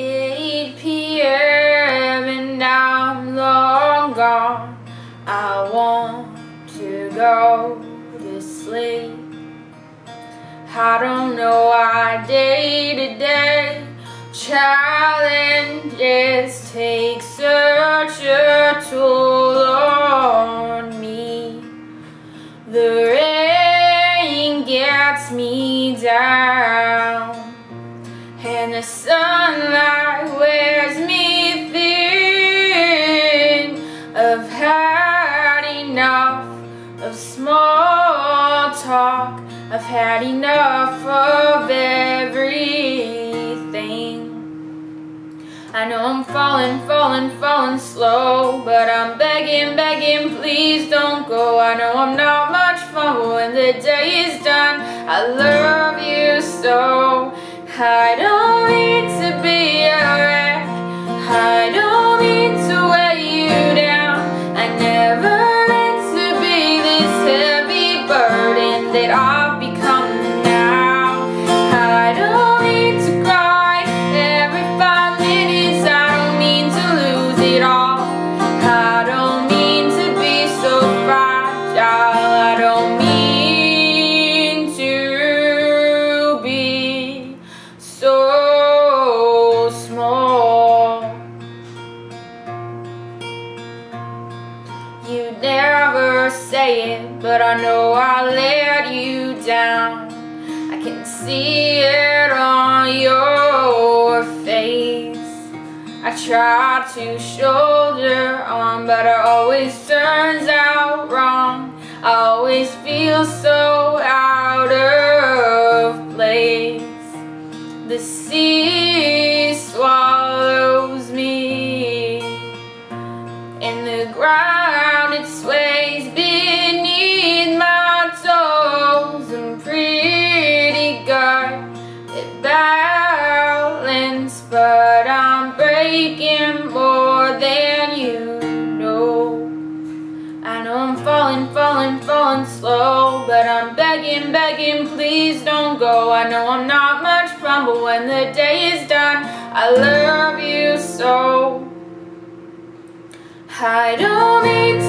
8 p.m. and I'm long gone. I want to go to sleep. I don't know why day to day challenges take such a toll on me. The rain gets me down talk. I've had enough of everything. I know I'm falling, falling, falling slow, but I'm begging, begging, please don't go. I know I'm not much fun, when the day is done, I love you so. I don't mean never say it, but I know I let you down. I can see it on your face. I try to shoulder on, but it always turns out wrong. I always feel so out of place. The sea I'm falling, falling, falling slow, but I'm begging, begging, please don't go. I know I'm not much fun, but when the day is done, I love you so. I don't mean